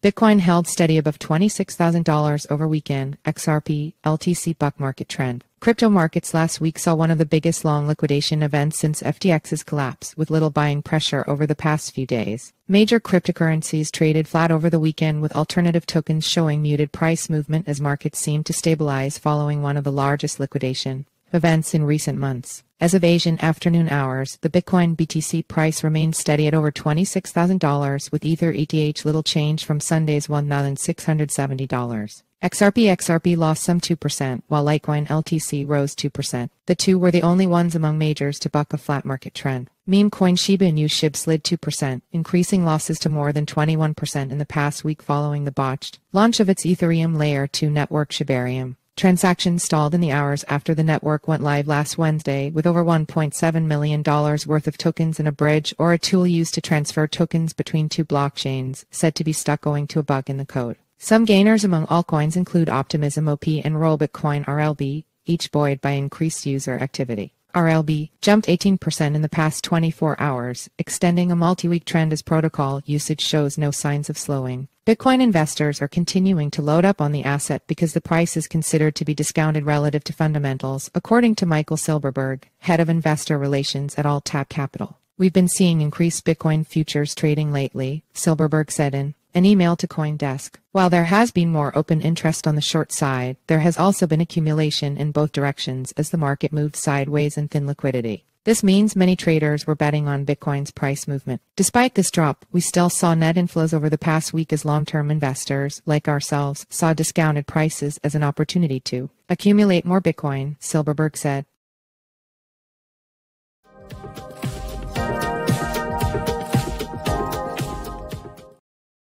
Bitcoin held steady above $26,000 over weekend, XRP, LTC buck market trend. Crypto markets last week saw one of the biggest long liquidation events since FTX's collapse, with little buying pressure over the past few days. Major cryptocurrencies traded flat over the weekend with alternative tokens showing muted price movement as markets seemed to stabilize following one of the largest liquidation events in recent months. As of Asian afternoon hours, the Bitcoin BTC price remained steady at over $26,000 with Ether ETH little change from Sunday's $1,670. XRP XRP lost some 2%, while Litecoin LTC rose 2%. The two were the only ones among majors to buck a flat market trend. Meme coin Shiba Inu SHIB slid 2%, increasing losses to more than 21% in the past week following the botched launch of its Ethereum Layer 2 network Shibarium. Transactions stalled in the hours after the network went live last Wednesday with over $1.7 million worth of tokens in a bridge or a tool used to transfer tokens between two blockchains, said to be stuck owing to a bug in the code. Some gainers among altcoins include Optimism OP and Rollbit coin RLB, each buoyed by increased user activity. RLB jumped 18% in the past 24 hours, extending a multi-week trend as protocol usage shows no signs of slowing. Bitcoin investors are continuing to load up on the asset because the price is considered to be discounted relative to fundamentals, according to Michael Silberberg, head of investor relations at AltTab Capital. We've been seeing increased Bitcoin futures trading lately, Silberberg said in an email to Coindesk. While there has been more open interest on the short side, there has also been accumulation in both directions as the market moved sideways in thin liquidity. This means many traders were betting on Bitcoin's price movement. Despite this drop, we still saw net inflows over the past week as long-term investors, like ourselves, saw discounted prices as an opportunity to accumulate more Bitcoin, Silberberg said.